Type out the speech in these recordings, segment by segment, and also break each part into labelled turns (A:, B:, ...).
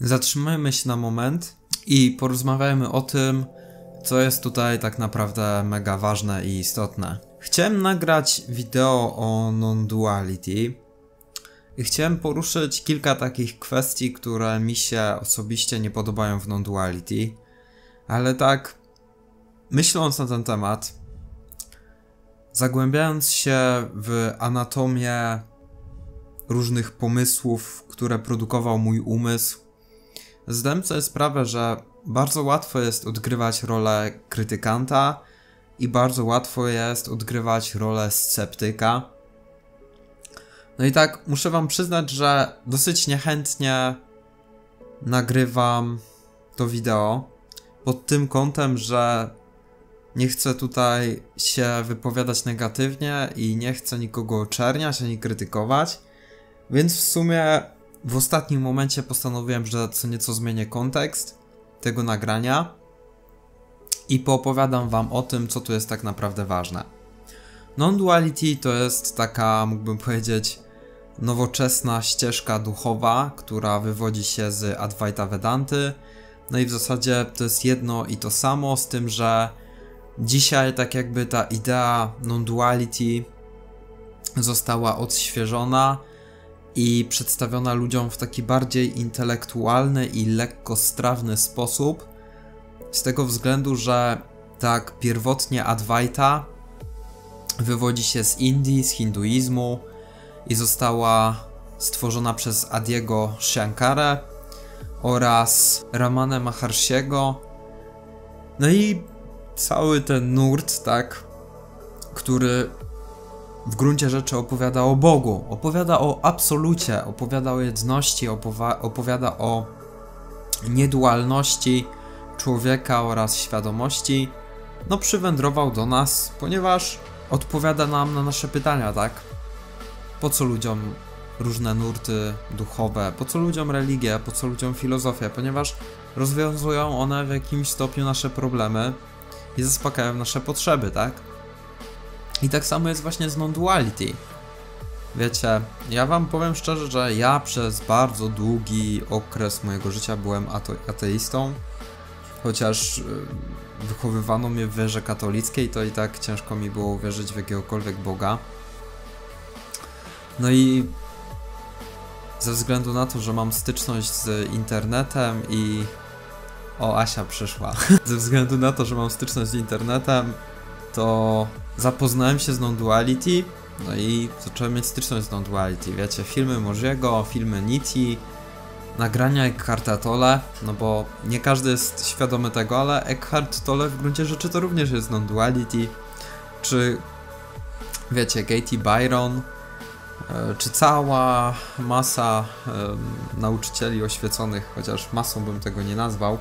A: zatrzymajmy się na moment i porozmawiajmy o tym, co jest tutaj tak naprawdę mega ważne i istotne. Chciałem nagrać wideo o non-duality i chciałem poruszyć kilka takich kwestii, które mi się osobiście nie podobają w non-duality, ale tak myśląc na ten temat, zagłębiając się w anatomię różnych pomysłów, które produkował mój umysł, zdałem sobie sprawę, że bardzo łatwo jest odgrywać rolę krytykanta i bardzo łatwo jest odgrywać rolę sceptyka. No i tak muszę wam przyznać, że dosyć niechętnie nagrywam to wideo pod tym kątem, że nie chcę tutaj się wypowiadać negatywnie i nie chcę nikogo oczerniać ani krytykować. Więc w sumie w ostatnim momencie postanowiłem, że co nieco zmienię kontekst tego nagrania i poopowiadam wam o tym, co tu jest tak naprawdę ważne. Non-duality to jest taka, mógłbym powiedzieć, nowoczesna ścieżka duchowa, która wywodzi się z Advaita Vedanty. No i w zasadzie to jest jedno i to samo, z tym, że dzisiaj tak jakby ta idea non-duality została odświeżona i przedstawiona ludziom w taki bardziej intelektualny i lekko strawny sposób. Z tego względu, że tak pierwotnie Advaita wywodzi się z Indii, z hinduizmu i została stworzona przez Adiego Shankara oraz Ramana Maharshiego. No i cały ten nurt, tak, który w gruncie rzeczy opowiada o Bogu, opowiada o absolucie, opowiada o jedności, opowiada o niedualności człowieka oraz świadomości, no przywędrował do nas, ponieważ odpowiada nam na nasze pytania, tak? Po co ludziom różne nurty duchowe, po co ludziom religia, po co ludziom filozofia, ponieważ rozwiązują one w jakimś stopniu nasze problemy i zaspokajają nasze potrzeby, tak? I tak samo jest właśnie z non-duality. Wiecie, ja wam powiem szczerze, że ja przez bardzo długi okres mojego życia byłem ateistą, chociaż y, wychowywano mnie w wierze katolickiej, to i tak ciężko mi było uwierzyć w jakiegokolwiek Boga. No i ze względu na to, że mam styczność z internetem i. O, Asia przyszła. ze względu na to, że mam styczność z internetem, to zapoznałem się z non-duality, no i zacząłem mieć styczność z non-duality. Wiecie, filmy Moziego, filmy Niti, nagrania Eckharta Tolle, no bo nie każdy jest świadomy tego, ale Eckhart Tolle w gruncie rzeczy to również jest non-duality. Czy wiecie, Katie Byron, e, czy cała masa nauczycieli oświeconych, chociaż masą bym tego nie nazwał,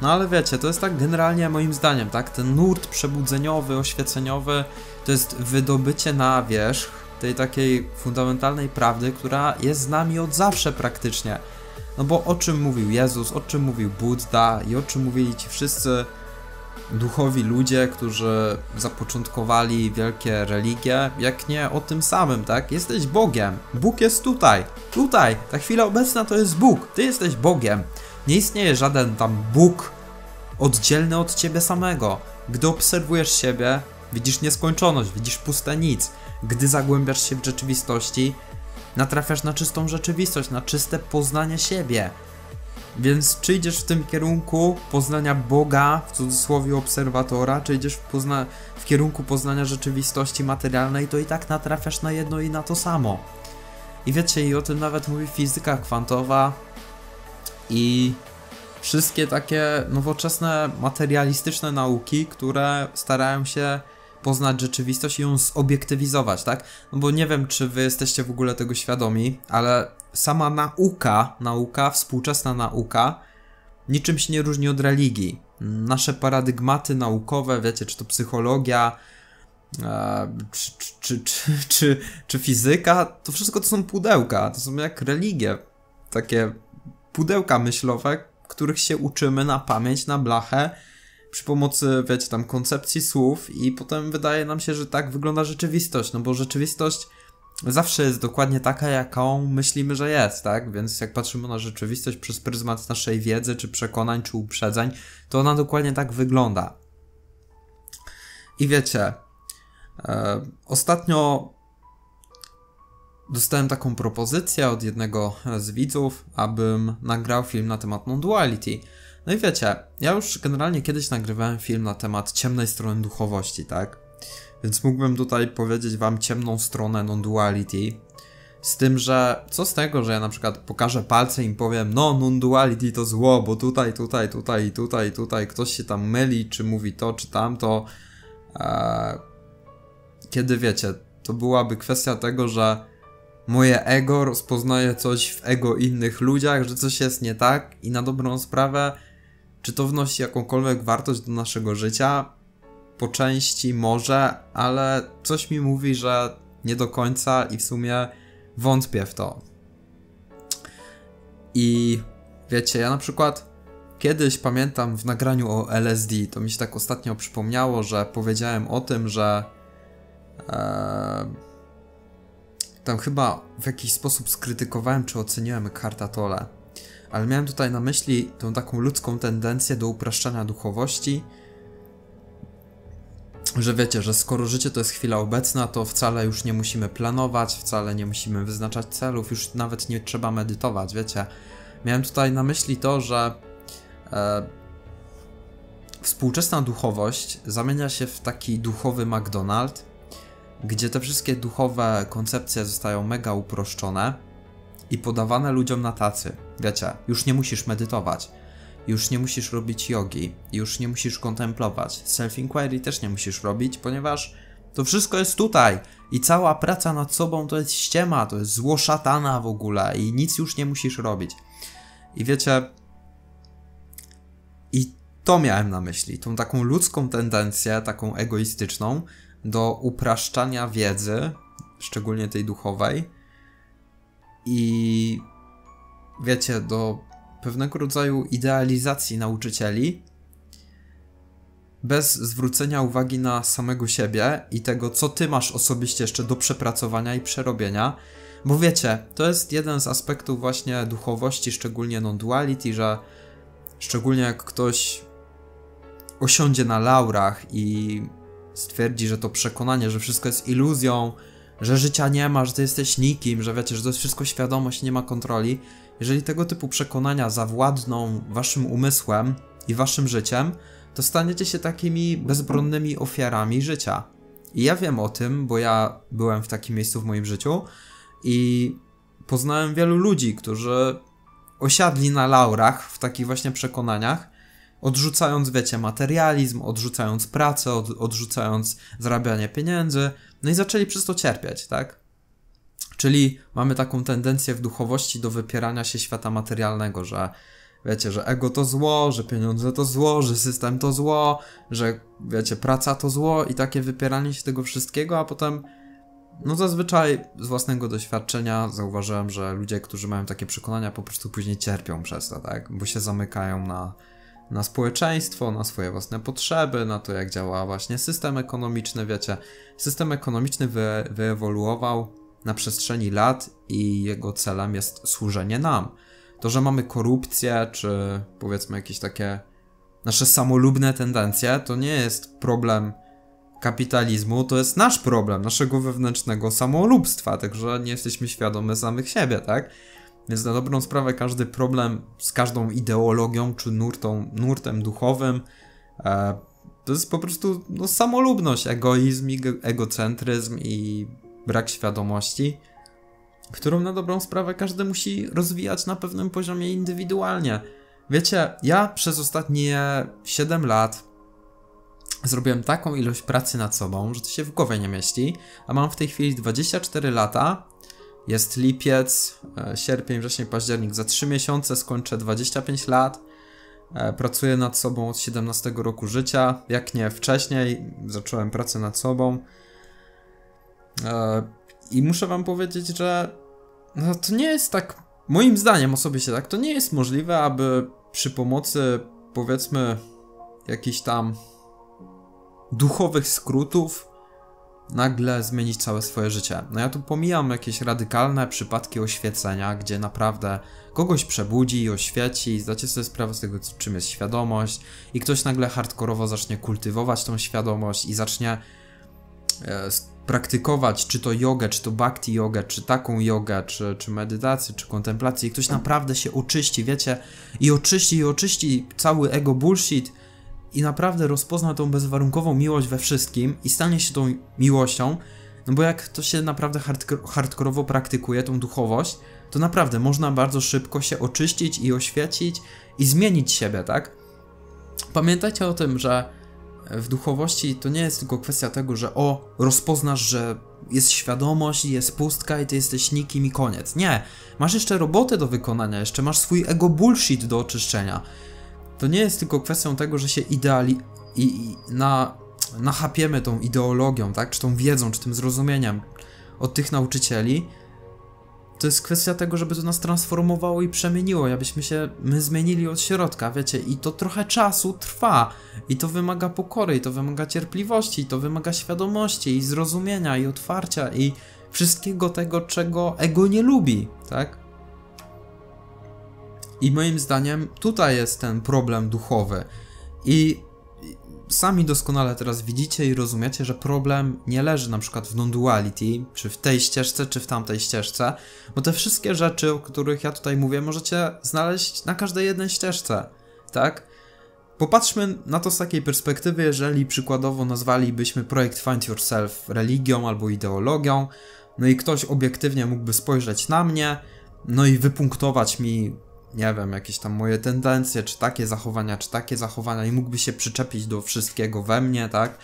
A: no ale wiecie, to jest tak generalnie moim zdaniem, tak? Ten nurt przebudzeniowy, oświeceniowy to jest wydobycie na wierzch tej takiej fundamentalnej prawdy, która jest z nami od zawsze praktycznie. No bo o czym mówił Jezus, o czym mówił Buddha i o czym mówili ci wszyscy duchowi ludzie, którzy zapoczątkowali wielkie religie, jak nie o tym samym, tak? Jesteś Bogiem. Bóg jest tutaj. Tutaj. Ta chwila obecna to jest Bóg. Ty jesteś Bogiem. Nie istnieje żaden tam Bóg oddzielny od ciebie samego. Gdy obserwujesz siebie, widzisz nieskończoność, widzisz puste nic. Gdy zagłębiasz się w rzeczywistości, natrafiasz na czystą rzeczywistość, na czyste poznanie siebie. Więc czy idziesz w tym kierunku poznania Boga, w cudzysłowie obserwatora, czy idziesz w, w kierunku poznania rzeczywistości materialnej, to i tak natrafiasz na jedno i na to samo. I wiecie, i o tym nawet mówi fizyka kwantowa, i wszystkie takie nowoczesne, materialistyczne nauki, które starają się poznać rzeczywistość i ją zobiektywizować, tak? No bo nie wiem, czy wy jesteście w ogóle tego świadomi, ale sama nauka, nauka, współczesna nauka, niczym się nie różni od religii. Nasze paradygmaty naukowe, wiecie, czy to psychologia, e, czy, czy, czy, czy, czy fizyka, to wszystko to są pudełka, to są jak religie, takie pudełka myślowe, których się uczymy na pamięć, na blachę, przy pomocy, wiecie, tam koncepcji słów i potem wydaje nam się, że tak wygląda rzeczywistość, no bo rzeczywistość zawsze jest dokładnie taka, jaką myślimy, że jest, tak? Więc jak patrzymy na rzeczywistość przez pryzmat naszej wiedzy, czy przekonań, czy uprzedzeń, to ona dokładnie tak wygląda. I wiecie, e, ostatnio dostałem taką propozycję od jednego z widzów, abym nagrał film na temat non-duality. No i wiecie, ja już generalnie kiedyś nagrywałem film na temat ciemnej strony duchowości, tak? Więc mógłbym tutaj powiedzieć wam ciemną stronę non-duality. Z tym, że co z tego, że ja na przykład pokażę palce i powiem, no non-duality to zło, bo tutaj, tutaj, tutaj, tutaj, tutaj ktoś się tam myli, czy mówi to, czy tamto. Eee, kiedy wiecie, to byłaby kwestia tego, że moje ego rozpoznaje coś w ego innych ludziach, że coś jest nie tak i na dobrą sprawę, czy to wnosi jakąkolwiek wartość do naszego życia? Po części może, ale coś mi mówi, że nie do końca i w sumie wątpię w to. I wiecie, ja na przykład kiedyś pamiętam w nagraniu o LSD, to mi się tak ostatnio przypomniało, że powiedziałem o tym, że. Ee, tam chyba w jakiś sposób skrytykowałem czy oceniłem Kartatole. Ale miałem tutaj na myśli tą taką ludzką tendencję do upraszczania duchowości, że wiecie, że skoro życie to jest chwila obecna, to wcale już nie musimy planować, wcale nie musimy wyznaczać celów, już nawet nie trzeba medytować, wiecie. Miałem tutaj na myśli to, że e, współczesna duchowość zamienia się w taki duchowy McDonald's, gdzie te wszystkie duchowe koncepcje zostają mega uproszczone i podawane ludziom na tacy. Wiecie, już nie musisz medytować, już nie musisz robić jogi, już nie musisz kontemplować, self-inquiry też nie musisz robić, ponieważ to wszystko jest tutaj i cała praca nad sobą to jest ściema, to jest zło szatana w ogóle i nic już nie musisz robić. I wiecie, i to miałem na myśli, tą taką ludzką tendencję, taką egoistyczną, do upraszczania wiedzy, szczególnie tej duchowej, i wiecie, do pewnego rodzaju idealizacji nauczycieli, bez zwrócenia uwagi na samego siebie i tego, co ty masz osobiście jeszcze do przepracowania i przerobienia. Bo wiecie, to jest jeden z aspektów właśnie duchowości, szczególnie non-duality, że szczególnie jak ktoś osiądzie na laurach i stwierdzi, że to przekonanie, że wszystko jest iluzją, że życia nie ma, że ty jesteś nikim, że wiecie, że to jest wszystko świadomość, nie ma kontroli. Jeżeli tego typu przekonania zawładną waszym umysłem i waszym życiem, to staniecie się takimi bezbronnymi ofiarami życia. I ja wiem o tym, bo ja byłem w takim miejscu w moim życiu i poznałem wielu ludzi, którzy osiadli na laurach w takich właśnie przekonaniach odrzucając, wiecie, materializm, odrzucając pracę, od, odrzucając zarabianie pieniędzy, no i zaczęli przez to cierpieć, tak? Czyli mamy taką tendencję w duchowości do wypierania się świata materialnego, że wiecie, że ego to zło, że pieniądze to zło, że system to zło, że wiecie, praca to zło i takie wypieranie się tego wszystkiego, a potem no zazwyczaj z własnego doświadczenia zauważyłem, że ludzie, którzy mają takie przekonania, po prostu później cierpią przez to, tak? Bo się zamykają na na społeczeństwo, na swoje własne potrzeby, na to, jak działa właśnie system ekonomiczny. Wiecie, system ekonomiczny wy, wyewoluował na przestrzeni lat i jego celem jest służenie nam. To, że mamy korupcję, czy powiedzmy jakieś takie nasze samolubne tendencje, to nie jest problem kapitalizmu, to jest nasz problem, naszego wewnętrznego samolubstwa, także nie jesteśmy świadomi samych siebie, tak? Więc na dobrą sprawę każdy problem z każdą ideologią czy nurtą, nurtem duchowym e, to jest po prostu no, samolubność, egoizm, egocentryzm i brak świadomości, którą na dobrą sprawę każdy musi rozwijać na pewnym poziomie indywidualnie. Wiecie, ja przez ostatnie 7 lat zrobiłem taką ilość pracy nad sobą, że to się w głowie nie mieści, a mam w tej chwili 24 lata jest lipiec, e, sierpień, wrzesień, październik. Za 3 miesiące skończę 25 lat. E, pracuję nad sobą od 17 roku życia. Jak nie wcześniej, zacząłem pracę nad sobą. E, I muszę Wam powiedzieć, że no to nie jest tak, moim zdaniem osobiście tak, to nie jest możliwe, aby przy pomocy powiedzmy jakichś tam duchowych skrótów nagle zmienić całe swoje życie. No ja tu pomijam jakieś radykalne przypadki oświecenia, gdzie naprawdę kogoś przebudzi i oświeci i zdacie sobie sprawę z tego, czym jest świadomość i ktoś nagle hardkorowo zacznie kultywować tą świadomość i zacznie e, praktykować czy to jogę, czy to bhakti jogę, czy taką jogę, czy, czy medytację, czy kontemplację i ktoś naprawdę się oczyści, wiecie, i oczyści, i oczyści cały ego bullshit i naprawdę rozpozna tą bezwarunkową miłość we wszystkim i stanie się tą miłością, no bo jak to się naprawdę hardkorowo praktykuje, tą duchowość, to naprawdę można bardzo szybko się oczyścić i oświecić i zmienić siebie, tak? Pamiętajcie o tym, że w duchowości to nie jest tylko kwestia tego, że o, rozpoznasz, że jest świadomość, jest pustka i ty jesteś nikim i koniec. Nie, masz jeszcze robotę do wykonania, jeszcze masz swój ego bullshit do oczyszczenia. To nie jest tylko kwestią tego, że się ideali i, i na, nachapiemy tą ideologią, tak, czy tą wiedzą, czy tym zrozumieniem od tych nauczycieli, to jest kwestia tego, żeby to nas transformowało i przemieniło, abyśmy się my zmienili od środka, wiecie, i to trochę czasu trwa, i to wymaga pokory, i to wymaga cierpliwości, i to wymaga świadomości, i zrozumienia, i otwarcia, i wszystkiego tego, czego ego nie lubi, tak? I moim zdaniem tutaj jest ten problem duchowy. I sami doskonale teraz widzicie i rozumiecie, że problem nie leży na przykład w non-duality, czy w tej ścieżce, czy w tamtej ścieżce, bo te wszystkie rzeczy, o których ja tutaj mówię, możecie znaleźć na każdej jednej ścieżce, tak? Popatrzmy na to z takiej perspektywy, jeżeli przykładowo nazwalibyśmy projekt Find Yourself religią albo ideologią, no i ktoś obiektywnie mógłby spojrzeć na mnie, no i wypunktować mi nie wiem, jakieś tam moje tendencje, czy takie zachowania, czy takie zachowania i mógłby się przyczepić do wszystkiego we mnie, tak?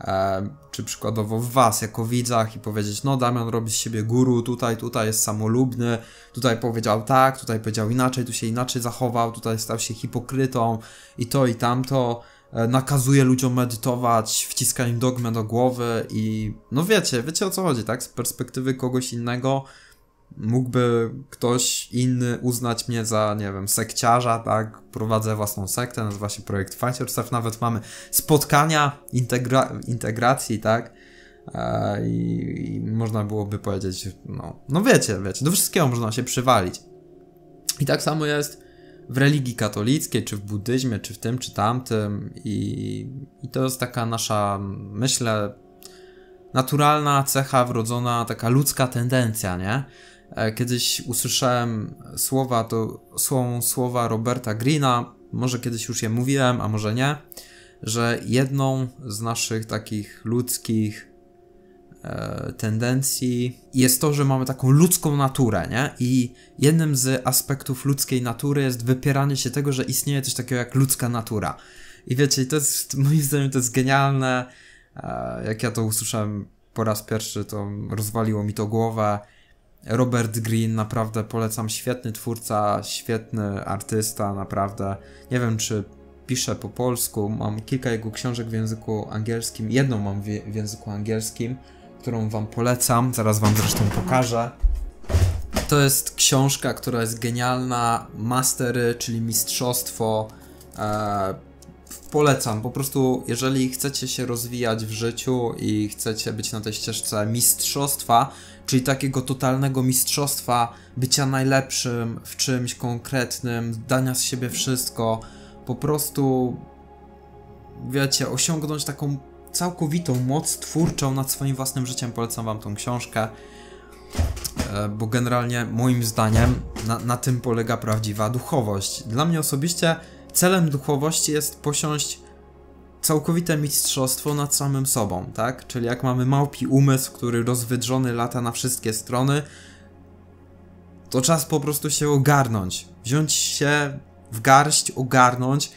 A: E, czy przykładowo w was, jako widzach i powiedzieć, no Damian robi z siebie guru, tutaj, tutaj jest samolubny, tutaj powiedział tak, tutaj powiedział inaczej, tu się inaczej zachował, tutaj stał się hipokrytą i to i tamto, e, nakazuje ludziom medytować, wciska im dogmę do głowy i no wiecie, wiecie o co chodzi, tak? Z perspektywy kogoś innego mógłby ktoś inny uznać mnie za, nie wiem, sekciarza, tak? Prowadzę własną sektę, nazywa się projekt Fight Yourself, nawet mamy spotkania integra integracji, tak? E, i, I, można byłoby powiedzieć, no, no wiecie, wiecie, do wszystkiego można się przywalić. I tak samo jest w religii katolickiej, czy w buddyzmie, czy w tym, czy tamtym i, i to jest taka nasza, myślę, naturalna cecha wrodzona, taka ludzka tendencja, nie? E, kiedyś usłyszałem słowa, to są słowa Roberta Greena, może kiedyś już je mówiłem, a może nie, że jedną z naszych takich ludzkich e, tendencji jest to, że mamy taką ludzką naturę, nie? I jednym z aspektów ludzkiej natury jest wypieranie się tego, że istnieje coś takiego jak ludzka natura. I wiecie, to jest, moim zdaniem, to jest genialne. E, jak ja to usłyszałem po raz pierwszy, to rozwaliło mi to głowę Robert Green, naprawdę polecam, świetny twórca, świetny artysta, naprawdę. Nie wiem, czy pisze po polsku, mam kilka jego książek w języku angielskim, jedną mam w, języku angielskim, którą wam polecam, zaraz wam zresztą pokażę. To jest książka, która jest genialna, mastery, czyli mistrzostwo. E, polecam, po prostu jeżeli chcecie się rozwijać w życiu i chcecie być na tej ścieżce mistrzostwa, czyli takiego totalnego mistrzostwa, bycia najlepszym w czymś konkretnym, dania z siebie wszystko, po prostu, wiecie, osiągnąć taką całkowitą moc twórczą nad swoim własnym życiem, polecam Wam tą książkę, e, bo generalnie moim zdaniem na, na tym polega prawdziwa duchowość. Dla mnie osobiście celem duchowości jest posiąść całkowite mistrzostwo nad samym sobą, tak? Czyli jak mamy małpi umysł, który rozwydrzony lata na wszystkie strony, to czas po prostu się ogarnąć. Wziąć się w garść, ogarnąć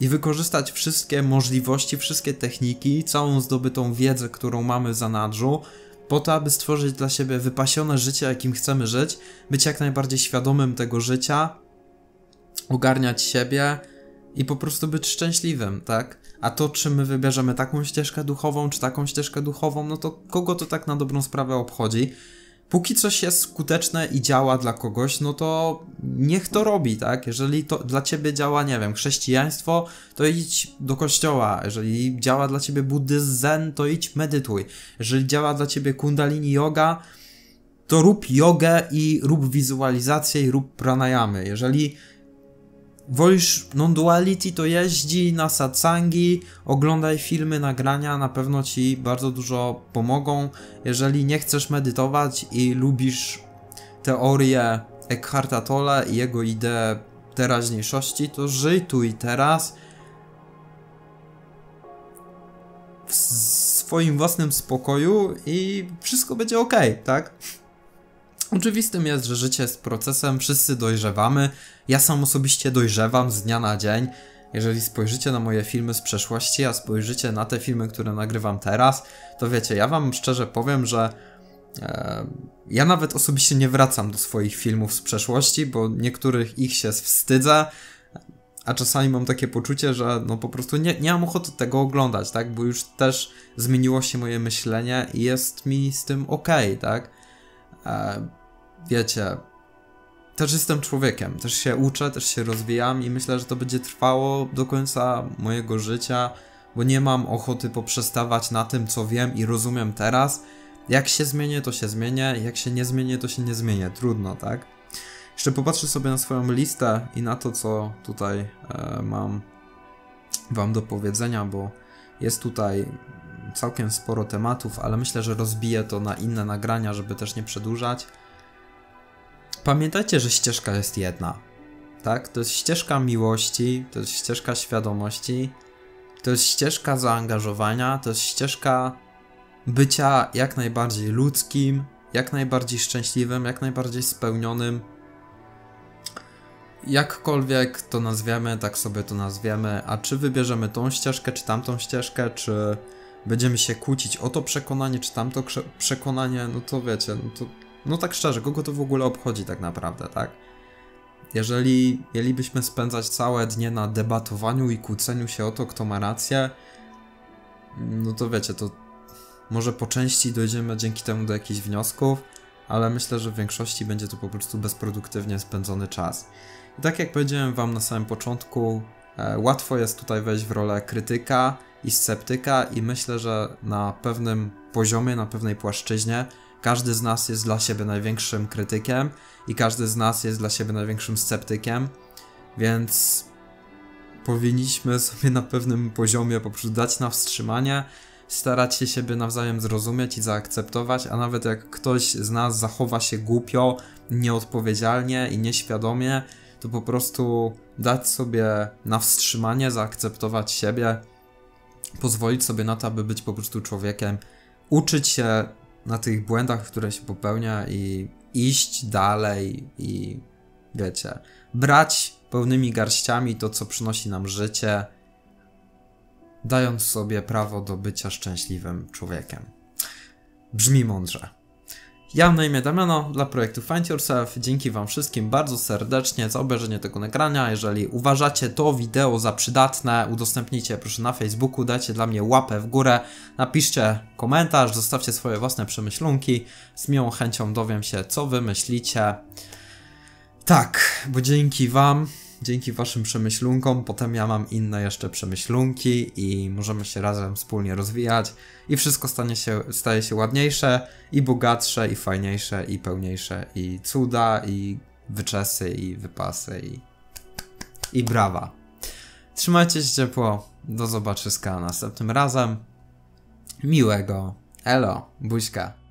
A: i wykorzystać wszystkie możliwości, wszystkie techniki, całą zdobytą wiedzę, którą mamy w zanadrzu, po to, aby stworzyć dla siebie wypasione życie, jakim chcemy żyć, być jak najbardziej świadomym tego życia, ogarniać siebie i po prostu być szczęśliwym, tak? A to, czy my wybierzemy taką ścieżkę duchową, czy taką ścieżkę duchową, no to kogo to tak na dobrą sprawę obchodzi? póki coś jest skuteczne i działa dla kogoś, no to niech to robi, tak? Jeżeli to dla ciebie działa, nie wiem, chrześcijaństwo, to idź do kościoła. Jeżeli działa dla ciebie buddyzm zen, to idź medytuj. Jeżeli działa dla ciebie kundalini yoga, to rób jogę i rób wizualizację i rób pranayamy. Jeżeli wolisz non-duality, to jeździ na satsangi, oglądaj filmy, nagrania, na pewno ci bardzo dużo pomogą. Jeżeli nie chcesz medytować i lubisz teorię Eckharta Tolle i jego ideę teraźniejszości, to żyj tu i teraz w swoim własnym spokoju i wszystko będzie ok, tak? Oczywistym jest, że życie jest procesem, wszyscy dojrzewamy. Ja sam osobiście dojrzewam z dnia na dzień. Jeżeli spojrzycie na moje filmy z przeszłości, a spojrzycie na te filmy, które nagrywam teraz, to wiecie, ja wam szczerze powiem, że e, ja nawet osobiście nie wracam do swoich filmów z przeszłości, bo niektórych ich się wstydzę, a czasami mam takie poczucie, że no po prostu nie, nie mam ochoty tego oglądać, tak? Bo już też zmieniło się moje myślenie i jest mi z tym ok, tak? E, wiecie, też jestem człowiekiem, też się uczę, też się rozwijam i myślę, że to będzie trwało do końca mojego życia, bo nie mam ochoty poprzestawać na tym, co wiem i rozumiem teraz. Jak się zmienię, to się zmienię, jak się nie zmienię, to się nie zmienię. Trudno, tak? Jeszcze popatrzę sobie na swoją listę i na to, co tutaj e, mam Wam do powiedzenia, bo jest tutaj całkiem sporo tematów, ale myślę, że rozbiję to na inne nagrania, żeby też nie przedłużać. Pamiętajcie, że ścieżka jest jedna. Tak? To jest ścieżka miłości, to jest ścieżka świadomości, to jest ścieżka zaangażowania, to jest ścieżka bycia jak najbardziej ludzkim, jak najbardziej szczęśliwym, jak najbardziej spełnionym. Jakkolwiek to nazwiemy, tak sobie to nazwiemy. A czy wybierzemy tą ścieżkę, czy tamtą ścieżkę, czy będziemy się kłócić o to przekonanie, czy tamto przekonanie, no to wiecie, no to, no tak szczerze, kogo to w ogóle obchodzi tak naprawdę, tak? Jeżeli mielibyśmy spędzać całe dnie na debatowaniu i kłóceniu się o to, kto ma rację, no to wiecie, to może po części dojdziemy dzięki temu do jakichś wniosków, ale myślę, że w większości będzie to po prostu bezproduktywnie spędzony czas. I tak jak powiedziałem Wam na samym początku, e, łatwo jest tutaj wejść w rolę krytyka, i sceptyka i myślę, że na pewnym poziomie, na pewnej płaszczyźnie każdy z nas jest dla siebie największym krytykiem i każdy z nas jest dla siebie największym sceptykiem, więc powinniśmy sobie na pewnym poziomie po prostu dać na wstrzymanie, starać się siebie nawzajem zrozumieć i zaakceptować, a nawet jak ktoś z nas zachowa się głupio, nieodpowiedzialnie i nieświadomie, to po prostu dać sobie na wstrzymanie, zaakceptować siebie, pozwolić sobie na to, aby być po prostu człowiekiem, uczyć się na tych błędach, które się popełnia i iść dalej i wiecie, brać pełnymi garściami to, co przynosi nam życie, dając sobie prawo do bycia szczęśliwym człowiekiem. Brzmi mądrze. Ja mam na imię Damiano dla projektu Find Yourself. Dzięki Wam wszystkim bardzo serdecznie za obejrzenie tego nagrania. Jeżeli uważacie to wideo za przydatne, udostępnijcie proszę na Facebooku, dajcie dla mnie łapę w górę, napiszcie komentarz, zostawcie swoje własne przemyślunki. Z miłą chęcią dowiem się, co Wy myślicie. Tak, bo dzięki Wam dzięki waszym przemyślunkom, potem ja mam inne jeszcze przemyślunki i możemy się razem wspólnie rozwijać i wszystko stanie się, staje się ładniejsze i bogatsze i fajniejsze i pełniejsze i cuda i wyczesy i wypasy i, i brawa. Trzymajcie się ciepło, do zobaczyska następnym razem. Miłego. Elo, buźka.